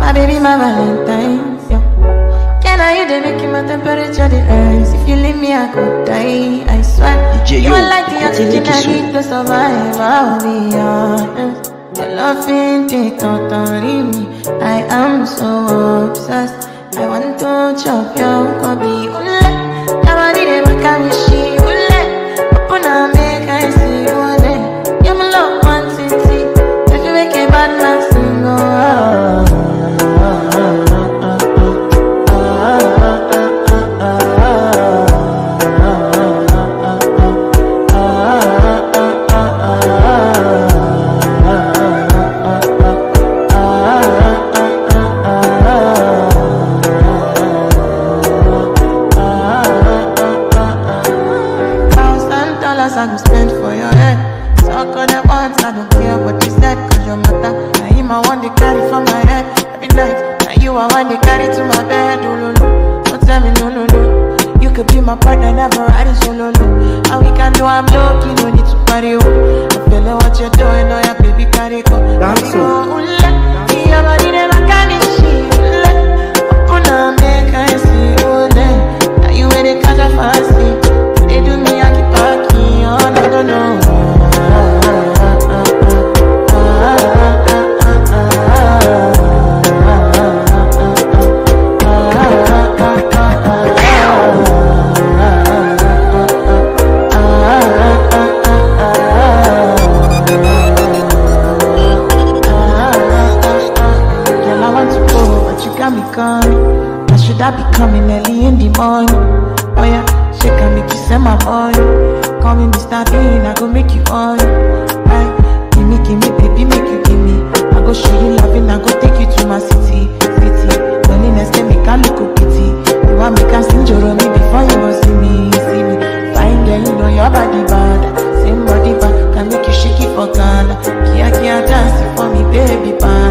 My baby, my Valentine. Can I you they making my temperature the rise? If you leave me, I could die. I swear. You are like the oxygen I need to survive. I'll be honest. Your loving take totally me. I am so obsessed. I want to chop your I spend for your head. Talk on the ones I don't care what you said, cause your matter. Now him I want to carry for my head every night. Now you I want to carry to my bed. Oh, no, no. Don't tell me no, no, no. You could be my partner, never riding oh, solo. No. And we can do I'm low, no need to party. Oh. I feel like what you're doing, oh yeah, I become? Now should I be coming early in the morning? Oh yeah, shake and make you send my money. Call me Mr. Bean, I go make you on. Right? Give me, give me, baby, make you give me. I go show you loving, I go take you to my city, city. Loneliness can make I look pity. You want me can sing Jerome? me before you go see me, see me. Fine girl, you know your body bad. Same body bad, can make you shake it for Ghana. Kia, kia, dance for me, baby, bad.